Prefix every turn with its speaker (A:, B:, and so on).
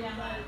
A: Llamar,